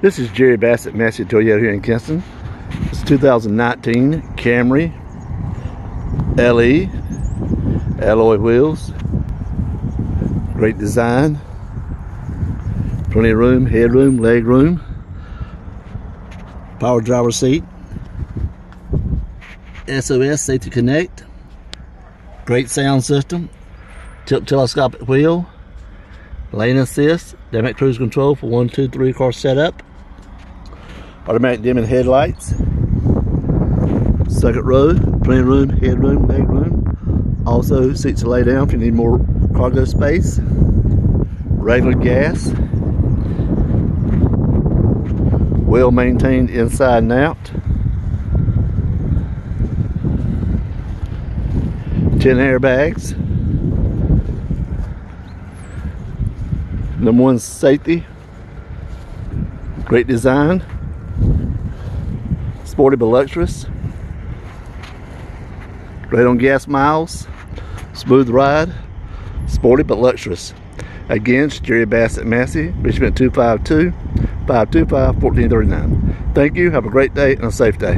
This is Jerry Bass at, Massey Toyota here in Kinston. It's 2019 Camry LE alloy wheels. Great design. Plenty of room, headroom, leg room. Power driver seat. SOS Safety Connect. Great sound system. Tip telescopic wheel. Lane assist. Dynamic cruise control for one, two, three car setup automatic dimming headlights. Second row plenty room headroom leg room. Also seats to lay down if you need more cargo space. Regular gas. Well maintained inside and out. 10 airbags. Number one safety. Great design sporty but luxurious. Great on gas miles, smooth ride, sporty but luxurious. Again, Jerry Bass at Massey, Richmond 252 525 1439. Thank you, have a great day and a safe day.